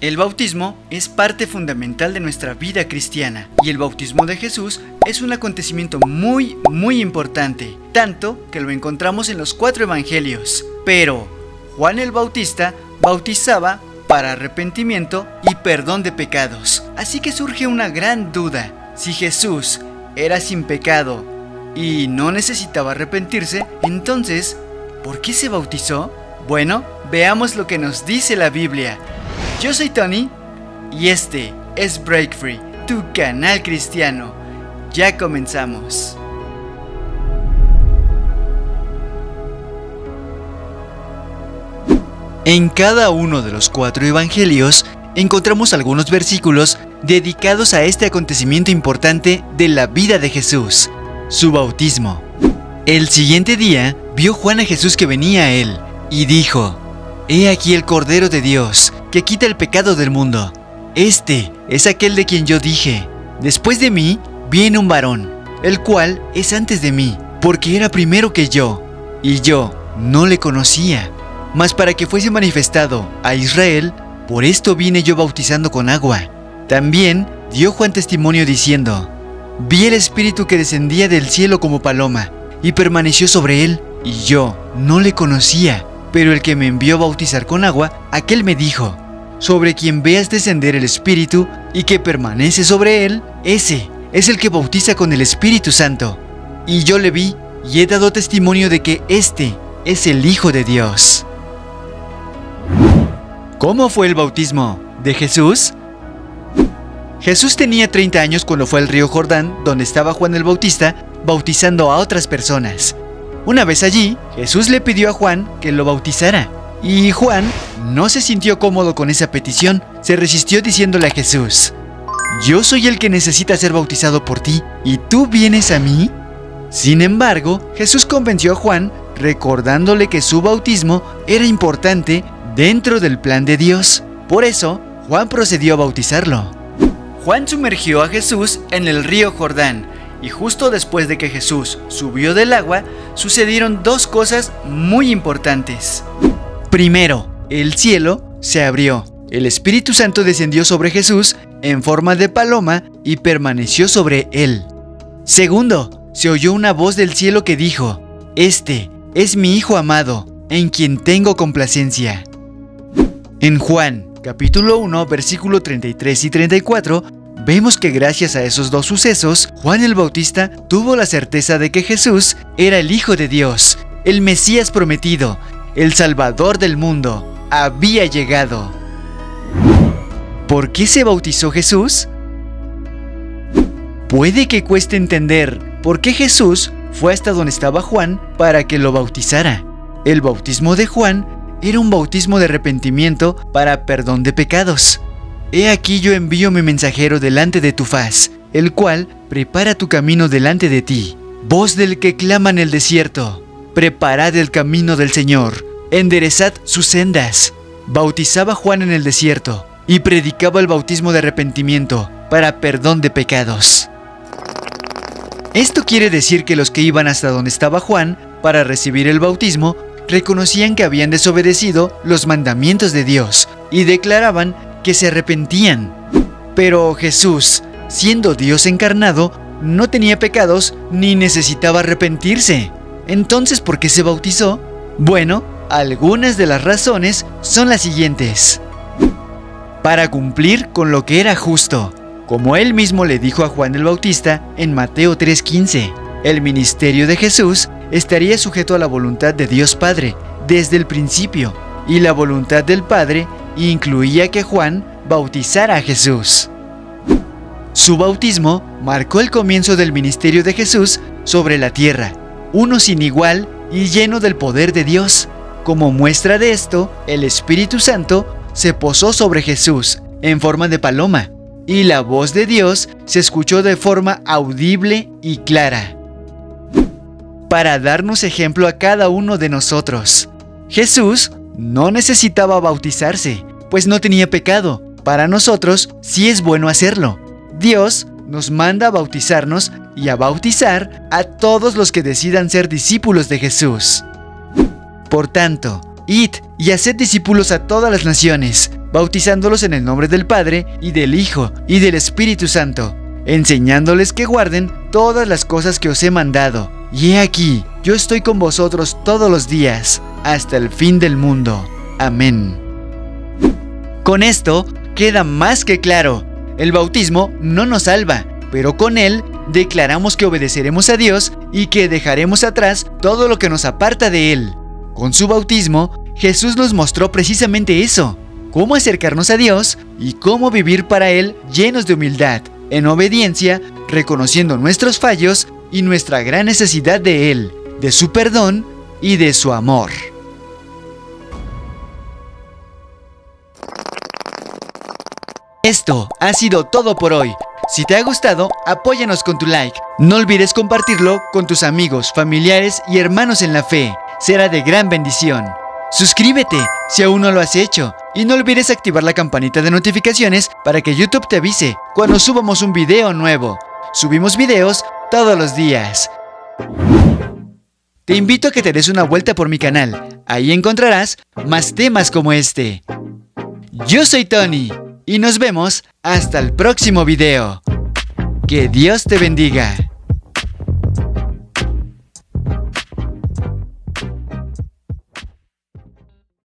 El bautismo es parte fundamental de nuestra vida cristiana y el bautismo de Jesús es un acontecimiento muy, muy importante, tanto que lo encontramos en los cuatro evangelios. Pero Juan el Bautista bautizaba para arrepentimiento y perdón de pecados. Así que surge una gran duda. Si Jesús era sin pecado y no necesitaba arrepentirse, entonces, ¿por qué se bautizó? Bueno, veamos lo que nos dice la Biblia. Yo soy Tony y este es Break Free, tu canal cristiano. Ya comenzamos. En cada uno de los cuatro evangelios encontramos algunos versículos dedicados a este acontecimiento importante de la vida de Jesús, su bautismo. El siguiente día vio Juan a Jesús que venía a él y dijo, He aquí el Cordero de Dios, que quita el pecado del mundo. Este es aquel de quien yo dije, después de mí viene un varón, el cual es antes de mí, porque era primero que yo, y yo no le conocía. Mas para que fuese manifestado a Israel, por esto vine yo bautizando con agua. También dio Juan testimonio diciendo, Vi el Espíritu que descendía del cielo como paloma, y permaneció sobre él, y yo no le conocía. Pero el que me envió a bautizar con agua, aquel me dijo, sobre quien veas descender el Espíritu y que permanece sobre él, ese es el que bautiza con el Espíritu Santo. Y yo le vi y he dado testimonio de que este es el Hijo de Dios. ¿Cómo fue el bautismo de Jesús? Jesús tenía 30 años cuando fue al río Jordán, donde estaba Juan el Bautista, bautizando a otras personas. Una vez allí, Jesús le pidió a Juan que lo bautizara. Y Juan no se sintió cómodo con esa petición, se resistió diciéndole a Jesús, Yo soy el que necesita ser bautizado por ti, ¿y tú vienes a mí? Sin embargo, Jesús convenció a Juan recordándole que su bautismo era importante dentro del plan de Dios. Por eso, Juan procedió a bautizarlo. Juan sumergió a Jesús en el río Jordán, y justo después de que Jesús subió del agua, sucedieron dos cosas muy importantes. Primero, el cielo se abrió. El Espíritu Santo descendió sobre Jesús en forma de paloma y permaneció sobre él. Segundo, se oyó una voz del cielo que dijo, Este es mi Hijo amado, en quien tengo complacencia. En Juan, capítulo 1, versículo 33 y 34, vemos que gracias a esos dos sucesos, Juan el Bautista tuvo la certeza de que Jesús era el Hijo de Dios, el Mesías prometido, el Salvador del mundo, había llegado. ¿Por qué se bautizó Jesús? Puede que cueste entender por qué Jesús fue hasta donde estaba Juan para que lo bautizara. El bautismo de Juan era un bautismo de arrepentimiento para perdón de pecados. He aquí yo envío mi mensajero delante de tu faz, el cual prepara tu camino delante de ti. Voz del que clama en el desierto, preparad el camino del Señor, enderezad sus sendas. Bautizaba Juan en el desierto y predicaba el bautismo de arrepentimiento para perdón de pecados. Esto quiere decir que los que iban hasta donde estaba Juan para recibir el bautismo reconocían que habían desobedecido los mandamientos de Dios y declaraban que se arrepentían. Pero Jesús, siendo Dios encarnado, no tenía pecados ni necesitaba arrepentirse. Entonces, ¿por qué se bautizó? Bueno, algunas de las razones son las siguientes. Para cumplir con lo que era justo, como él mismo le dijo a Juan el Bautista en Mateo 3:15, el ministerio de Jesús estaría sujeto a la voluntad de Dios Padre desde el principio, y la voluntad del Padre incluía que Juan bautizara a Jesús. Su bautismo marcó el comienzo del ministerio de Jesús sobre la tierra, uno sin igual y lleno del poder de Dios. Como muestra de esto, el Espíritu Santo se posó sobre Jesús en forma de paloma, y la voz de Dios se escuchó de forma audible y clara. Para darnos ejemplo a cada uno de nosotros, Jesús no necesitaba bautizarse, pues no tenía pecado. Para nosotros sí es bueno hacerlo. Dios nos manda a bautizarnos y a bautizar a todos los que decidan ser discípulos de Jesús. Por tanto, Id y haced discípulos a todas las naciones, bautizándolos en el nombre del Padre, y del Hijo, y del Espíritu Santo, enseñándoles que guarden todas las cosas que os he mandado. Y he aquí, yo estoy con vosotros todos los días, hasta el fin del mundo. Amén. Con esto queda más que claro, el bautismo no nos salva, pero con él declaramos que obedeceremos a Dios y que dejaremos atrás todo lo que nos aparta de Él. Con su bautismo, Jesús nos mostró precisamente eso, cómo acercarnos a Dios y cómo vivir para Él llenos de humildad, en obediencia, reconociendo nuestros fallos y nuestra gran necesidad de Él, de su perdón y de su amor. Esto ha sido todo por hoy. Si te ha gustado, apóyanos con tu like. No olvides compartirlo con tus amigos, familiares y hermanos en la fe. Será de gran bendición. Suscríbete si aún no lo has hecho y no olvides activar la campanita de notificaciones para que YouTube te avise cuando subamos un video nuevo. Subimos videos todos los días. Te invito a que te des una vuelta por mi canal. Ahí encontrarás más temas como este. Yo soy Tony y nos vemos hasta el próximo video. Que Dios te bendiga.